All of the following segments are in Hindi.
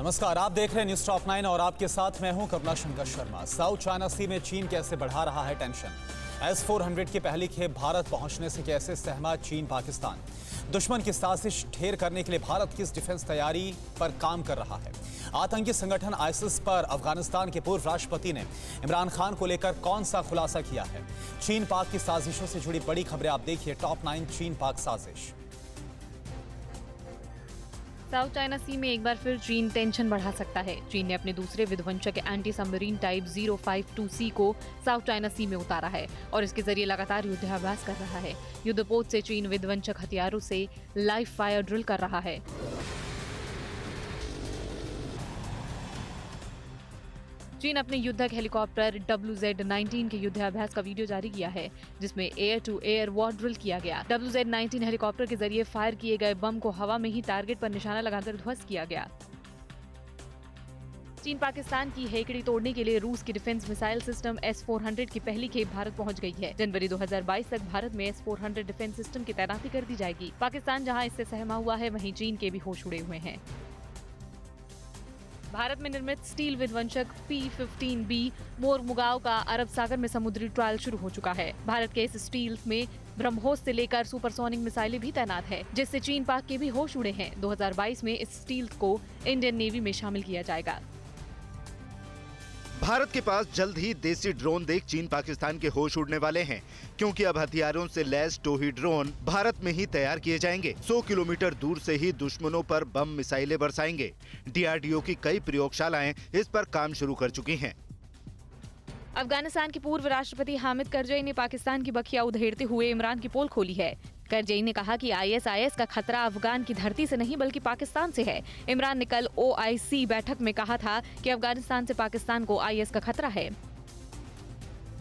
नमस्कार, आप देख रहे हैं न्यूज़ टॉप नाइन और आपके साथ मैं हूँ Karuna Shankar Sharma. South China Sea में चीन कैसे बढ़ा रहा है टेंशन? एस फोर हंड्रेड की पहली खेप भारत पहुँचने से कैसे सहमा चीन पाकिस्तान? दुश्मन की साजिश ढेर करने के लिए भारत किस डिफेंस तैयारी पर काम कर रहा है? आतंकी संगठन आइसिस पर अफ़गानिस्तान के पूर्व राष्ट्रपति ने इमरान खान को लेकर कौन सा खुलासा किया है? चीन पाक की साजिशों से जुड़ी बड़ी खबरें आप देखिए टॉप नाइन चीन पाक साजिश। साउथ चाइना सी में एक बार फिर चीन टेंशन बढ़ा सकता है। चीन ने अपने दूसरे विध्वंसक एंटी सबमरीन टाइप 052 सी को साउथ चाइना सी में उतारा है और इसके ज़रिए लगातार युद्धाभ्यास कर रहा है। युद्धपोत से चीन विध्वंसक हथियारों से लाइव फायर ड्रिल कर रहा है। चीन अपने युद्धक हेलीकॉप्टर डब्ल्यू जेड नाइनटीन के युद्धाभ्यास का वीडियो जारी किया है, जिसमें air to air war drill किया गया। डब्ल्यू जेड नाइनटीन हेलीकॉप्टर के ज़रिए फायर किए गए बम को हवा में ही टारगेट पर निशाना लगाकर ध्वस्त किया गया। चीन पाकिस्तान की हेकड़ी तोड़ने के लिए रूस की डिफेंस मिसाइल सिस्टम एस 400 की पहली खेप भारत पहुँच गई है। जनवरी 2022 तक भारत में एस 400 डिफेंस सिस्टम की तैनाती कर दी जाएगी। पाकिस्तान जहाँ इससे सहमा हुआ है, वहीं चीन के भी होश उड़े हुए हैं। भारत में निर्मित स्टील विध्वंसक P fifteen B Mormugao का अरब सागर में समुद्री ट्रायल शुरू हो चुका है। भारत के इस स्टील में ब्रह्मोस से लेकर सुपरसोनिक मिसाइलें भी तैनात है, जिससे चीन पाक के भी होश उड़े हैं। 2022 में इस स्टील को इंडियन नेवी में शामिल किया जाएगा। भारत के पास जल्द ही देसी ड्रोन देख चीन पाकिस्तान के होश उड़ने वाले हैं, क्योंकि अब हथियारों से लैस टोही ड्रोन भारत में ही तैयार किए जाएँगे। 100 किलोमीटर दूर से ही दुश्मनों पर बम मिसाइलें बरसाएँगे। डीआरडीओ की कई प्रयोगशालाएँ इस पर काम शुरू कर चुकी हैं। अफ़गानिस्तान के पूर्व राष्ट्रपति हामिद करजई ने पाकिस्तान की बखिया उधेड़ते हुए इमरान की पोल खोली है। करजई ने कहा कि आईएसआईएस का खतरा अफगान की धरती से नहीं, बल्कि पाकिस्तान से है। इमरान ने कल ओआईसी बैठक में कहा था कि अफ़गानिस्तान से पाकिस्तान को आईएस का खतरा है।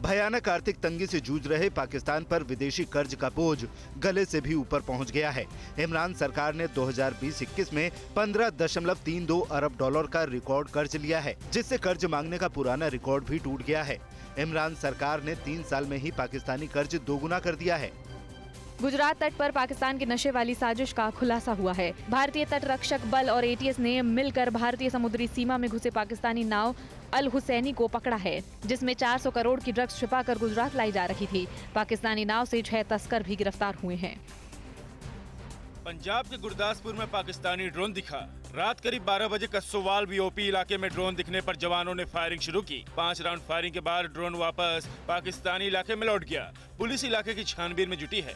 भयानक आर्थिक तंगी से जूझ रहे पाकिस्तान पर विदेशी कर्ज का बोझ गले से भी ऊपर पहुँच गया है। इमरान सरकार ने 2020-21 में 15.32 अरब डॉलर का रिकॉर्ड कर्ज लिया है, जिससे कर्ज मांगने का पुराना रिकॉर्ड भी टूट गया है। इमरान सरकार ने तीन साल में ही पाकिस्तानी कर्ज दोगुना कर दिया है। गुजरात तट पर पाकिस्तान के नशे वाली साजिश का खुलासा हुआ है। भारतीय तट रक्षक बल और एटीएस ने मिलकर भारतीय समुद्री सीमा में घुसे पाकिस्तानी नाव अल हुसैनी को पकड़ा है, जिसमें 400 करोड़ की ड्रग्स छिपाकर गुजरात लाई जा रही थी। पाकिस्तानी नाव से छह तस्कर भी गिरफ़्तार हुए हैं। पंजाब के गुरदासपुर में पाकिस्तानी ड्रोन दिखा। रात करीब 12 बजे कस्सोवाल बीओपी इलाके में ड्रोन दिखने पर जवानों ने फायरिंग शुरू की। पाँच राउंड फायरिंग के बाद ड्रोन वापस पाकिस्तानी इलाके में लौट गया। पुलिस इलाके की छानबीन में जुटी है।